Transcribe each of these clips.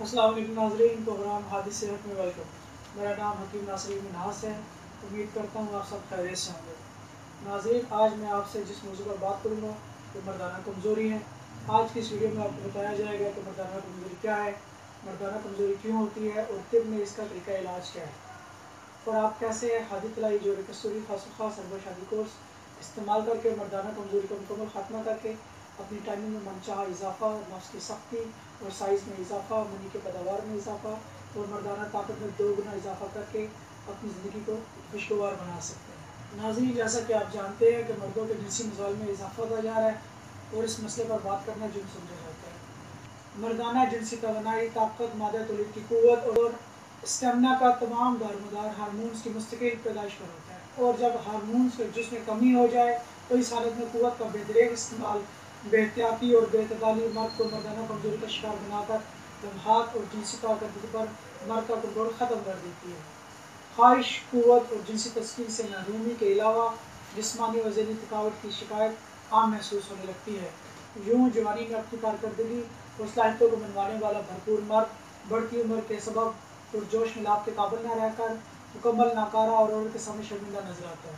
السلام علیکم ناظرین، پروگرام حادث صحت میں ویلکم۔ میرا نام حکیم ناصری منحاس ہے۔ امید کرتا ہوں آپ سب خیریت سے ہوں گے۔ ناظرین، آج میں آپ سے جس موضوع پر بات کروں گا وہ مردانہ کمزوری ہے۔ آج کی اس ویڈیو میں آپ کو بتایا جائے گا کہ مردانہ کمزوری کیا ہے، مردانہ کمزوری کیوں ہوتی ہے اور طب میں اس کا طریقہ علاج کیا ہے۔ اور آپ کیسے حادی طلائی جو کستوری خاص و خاص اربر شادی کورس استعمال کر کے مردانہ کمزوری کا مکمل خاتمہ کر کے اپنی ٹائمنگ میں منچاہ اضافہ نفس کی سختی اور سائز میں اضافہ، منی کے پیداوار میں اضافہ اور مردانہ طاقت میں دو گنا اضافہ کر کے اپنی زندگی کو خوشگوار بنا سکتے ہیں۔ ناظرین، جیسا کہ آپ جانتے ہیں کہ مردوں کے جنسی مسائل میں اضافہ ہوتا جا رہا ہے اور اس مسئلے پر بات کرنا جن سمجھا جاتا ہے۔ مردانہ جنسی توانائی، طاقت، مادہ، تولید کی قوت اور اسٹیمنا کا تمام دار مدار ہارمونز کی مستقل پیدائش پر ہوتا ہے۔ اور جب ہارمونز کے جس میں کمی ہو جائے تو اس حالت میں قوت کا بہترین استعمال بے احتیاطی اور بے اعتدالی مرد کو مردانہ کمزوری کا شکار بنا کر لمحات اور جنسی طاقت پر مرد کا کنٹرول ختم کر دیتی ہے۔ خواہش، قوت اور جنسی تسکین سے محرومی کے علاوہ جسمانی و ذہنی تھکاوٹ کی شکایت عام محسوس ہونے لگتی ہے۔ یوں جوانی میں اپنی کارکردگی اور صلاحیتوں کو منوانے والا بھرپور مرد بڑھتی عمر کے سبب اور جوش ملاب کے قابل نہ رہ کر مکمل ناکارہ اور عورت کے سامنے شرمندہ نظر آتا ہے۔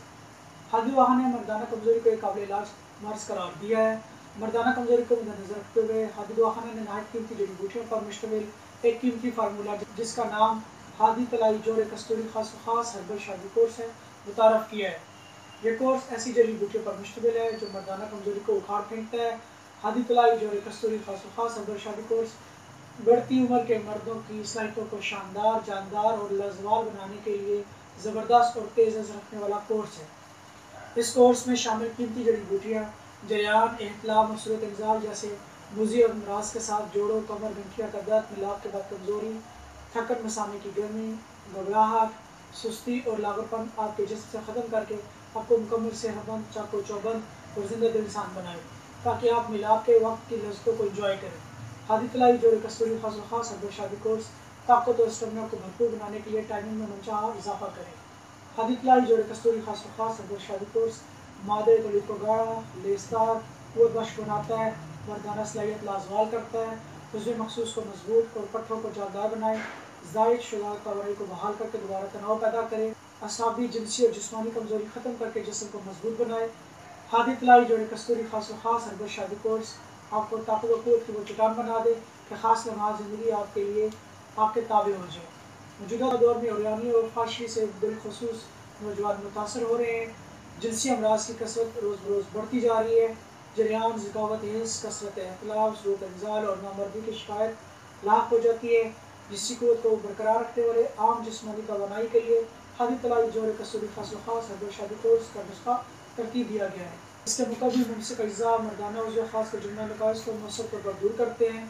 حادی وہاں نے مردانہ کمزوری کو ایک قابل علاج مرض قرار دیا ہے۔ مردانہ کمزوری کو مد نظر رکھتے ہوئے ہادی دواخانہ نے نہایت قیمتی جڑی بوٹیوں پر مشتمل ایک قیمتی فارمولہ جس کا نام ہادی تلائی جوڑ کستوری خاص و خاص ہربل شادی کورس ہے، متعارف کیا ہے۔ یہ کورس ایسی جڑی بوٹیوں پر مشتمل ہے جو مردانہ کمزوری کو اکھاڑ پھینکتا ہے۔ ہادی تلائی جوڑ کستوری خاص و خاص ہربل شادی کورس بڑھتی عمر کے مردوں کی صلاحیتوں کو شاندار، جاندار اور لازوال بنانے کے لیے زبردست اور تیز نظر رکھنے والا کورس ہے۔ اس کورس میں شامل قیمتی جڑی بوٹیاں جریان احتلام اور صورت انزال جیسے موزی اور امراض کے ساتھ جوڑوں، کمر، گھنٹیاں کا درد، ملاپ کے بعد کمزوری، تھکن مسامے کی گرمی، گھبراہٹ، سستی اور لاغر پن آپ کے جسم سے ختم کر کے آپ کو مکمل صحت مند، چاقو چوبند اور زندہ دل انسان بنائے، تاکہ آپ ملاپ کے وقت کی لذتوں کو انجوائے کریں۔ حادی تلائی جوڑے کستوری خاص و خاص اربر شادی کورس طاقت اور اسٹمنا کو بھرپور بنانے کے لیے ٹائمنگ میں منچاہ اضافہ کریں۔ حادی تلائی جوڑے کستوری خاص و خاص اربر شادی کورس مادے تولید کو گاڑا لیستار قوت بخش بناتا ہے، مردانہ صلاحیت لازوال کرتا ہے عضو مخصوص کو مضبوط اور پٹھوں کو جاندار بنائے، زائد شدہ توانائی کو بحال کر کے دوبارہ تناؤ پیدا کرے، اعصابی، جنسی اور جسمانی کمزوری ختم کر کے جسم کو مضبوط بنائے، ہادی تلائی جوڑے کستوری خاص و خاص ہربل شادی کورس، آپ کو طاقت و قوت کی وہ چٹان بنا دے کہ خاص لمحات زندگی آپ کے لیے آپ کے تابع ہو جائے۔ موجودہ دور میں اوریانی اور فاشی سے بالخصوص نوجوان متاثر ہو رہے ہیں۔ جنسی امراض کی کثرت روز بروز بڑھتی جا رہی ہے۔ جریان، ذکاوت حص کثرت احتلاب صورت انزال اور نامردی کی شکایت لاحق ہو جاتی ہے۔ جسی قوت کو برقرار رکھتے والے عام جسمانی توانائی کے لیے حادی تلائی جوڑے کسوری خاص و خاص شادی کورس کا نسخہ ترتیب دیا گیا ہے۔ اس کے مقابل ممسک اجزاء، مردانہ عضو خاص کے جملہ نقائص کو مؤثر طور پر دور کرتے ہیں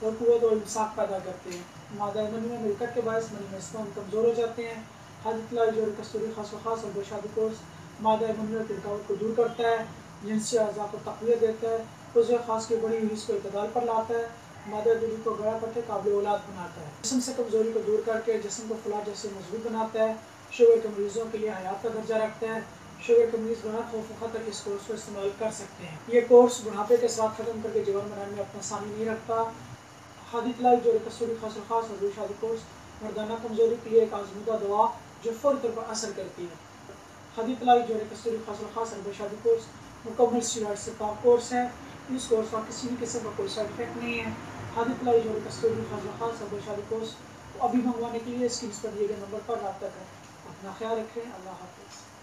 اور قوت اور انصاف پیدا کرتے ہیں۔ مادہ منی میں ملکت کے باعث منی میں کمزور ہو جاتے ہیں۔ حادی تلائی جوڑے کستوری خاص و خاص حربل شادی کورس مادہ منی کی رکاوٹ کو دور کرتا ہے جنسی اعضاء کو تقویت دیتا ہے عضو خاص کی بڑی ہوئی اس کو اعتدال پر لاتا ہے، مادہ دلی کو گڑا کر کے قابل اولاد بناتا ہے۔ جسم سے کمزوری کو دور کر کے جسم کو فلاح جیسے مضبوط بناتا ہے، شوگر کے مریضوں کے لیے حیات کا درجہ رکھتا ہے۔ شوگر کے مریض بنا خوف و خطر اس کورس کو استعمال کر سکتے ہیں۔ یہ کورس بڑھاپے کے ساتھ ختم کر کے جوان بنانے میں اپنا ثانی نہیں رکھتا۔ حادی تلائی جوڑے کسوری خاص و خاص حضور شادی کورس، مردانہ کمزوری کے لیے ایک آزمودہ دوا جو فوری طور پر اثر کرتی ہے۔ حادی تلائی ہے کسوری خاص و خاص شادی کورس، مکمل سٹیرائڈ سے پاک کورس ہے۔ اس کورس کا کسی بھی قسم کا کوئی سائڈ افیکٹ نہیں ہے۔ حادی تلائی ہے کسوری خاص و خاص شادی کورس ابھی منگوانے کے لیے اسکرین پر دیے گئے نمبر پر رابطہ کریں۔ اپنا خیال رکھیں۔ اللہ حافظ۔